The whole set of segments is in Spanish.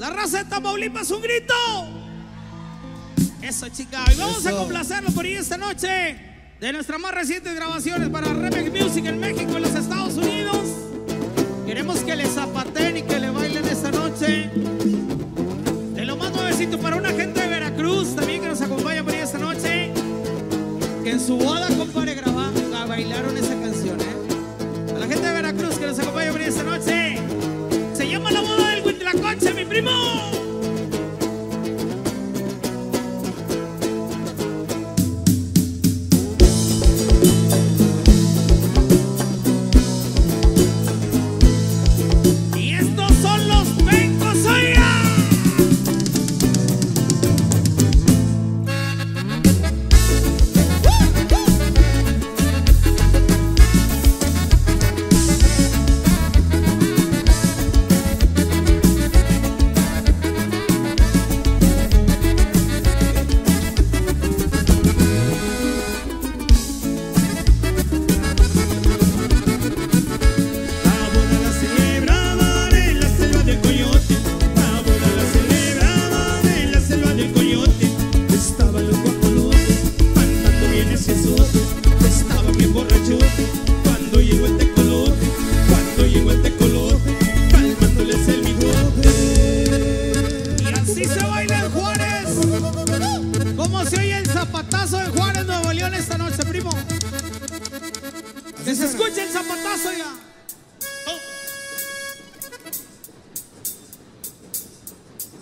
La raza de Tamaulipas, un grito. Eso, chica. Y vamos a complacerlo por ahí esta noche de nuestras más recientes grabaciones para Remix Music en México y los Estados Unidos. Queremos que le zapaten y que le bailen esta noche. De lo más nuevecito para una gente de Veracruz también que nos acompaña por ahí esta noche. Que en su boda,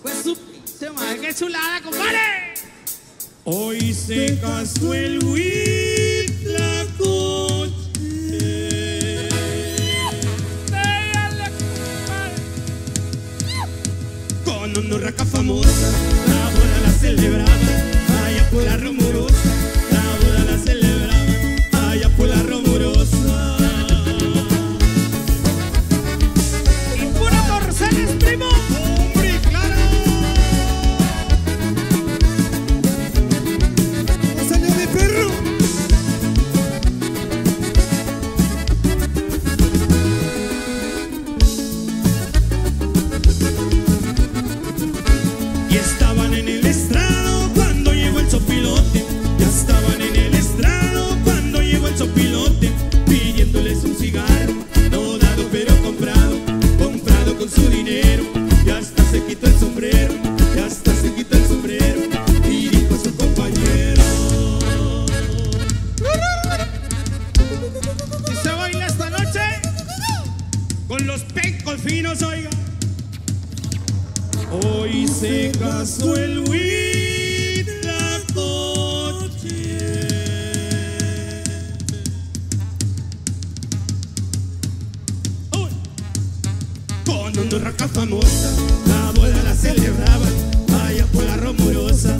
Pues su pinche madre, qué chulada, compadre. Hoy se casó el Huitlacoche. Con una urraca famosa, Pidiéndoles un cigarro, no dado pero comprado. Comprado con su dinero. Ya hasta se quitó el sombrero. Ya hasta se quitó el sombrero. Y dijo a su compañero. Y se baila esta noche. Con los pecos finos, oiga. Hoy se casó el Huitlacoche. Una raca famosa, la boda la celebraban, allá por la rumorosa,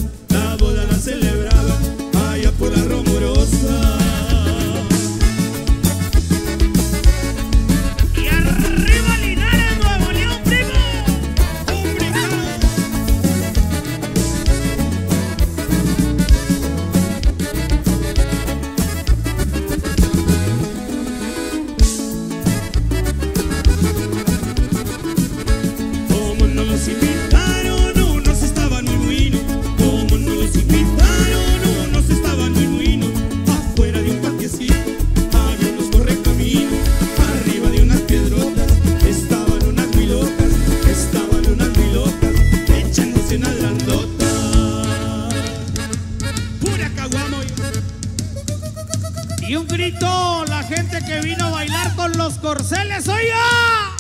Y un grito, la gente que vino a bailar con los corceles, oiga.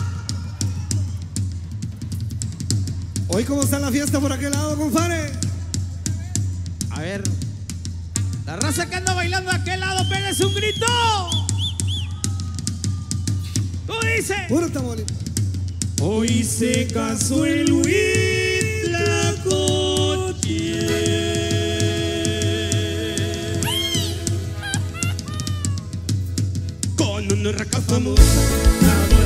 Hoy, ¿cómo está la fiesta por aquel lado, compadre? A ver, la raza que anda bailando a aquel lado, pégase un grito. ¿Cómo dice? Puro Tamaulipas. Hoy se casó el Huitlacoche Con una raca famosa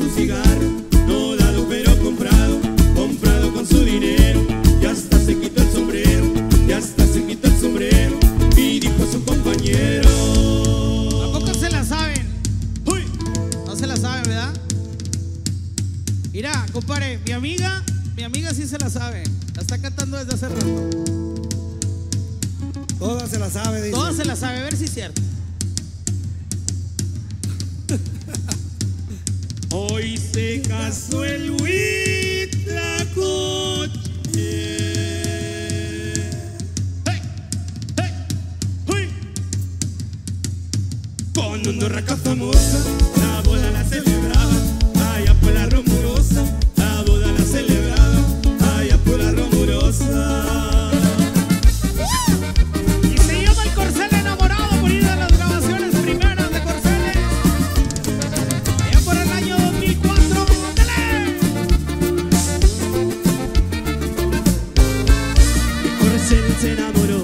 un cigarro, no dado pero comprado, comprado con su dinero, y hasta se quitó el sombrero, y hasta se quitó el sombrero, y dijo a su compañero. ¿A poco se la saben? No se la saben, ¿verdad? Mira, compadre, mi amiga, mi amiga sí se la sabe, la está cantando desde hace rato. Todas se la sabe, se la sabe, a ver si es cierto. Hoy se casó el huitlacoche. Hey, hey, hey. Con una raca famosa. se enamoró.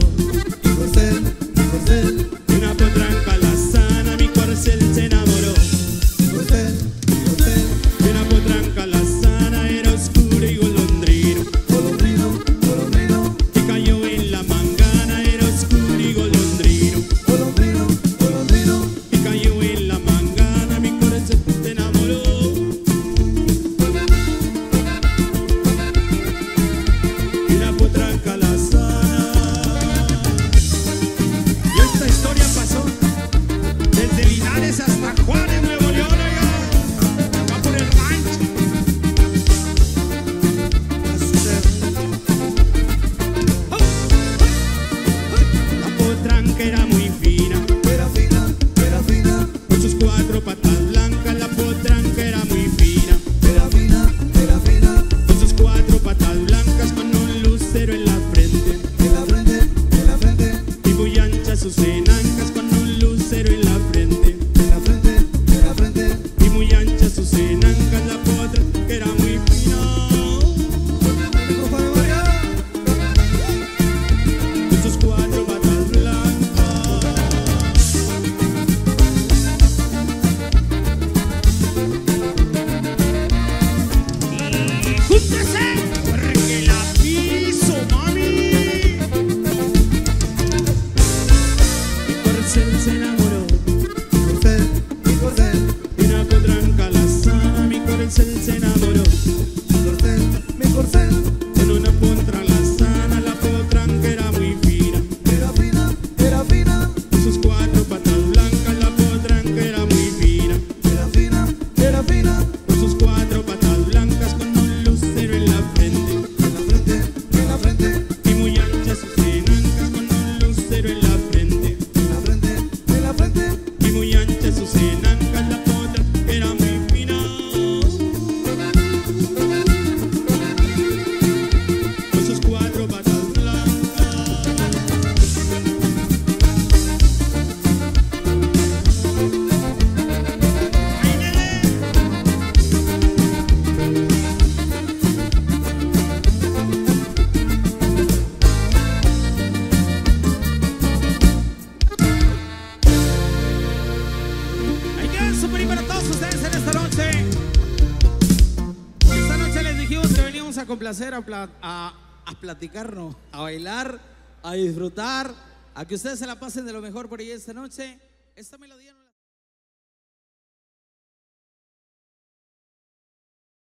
complacer, a, a, a platicarnos, a bailar, a disfrutar, a que ustedes se la pasen de lo mejor por ahí esta noche. Esta melodía.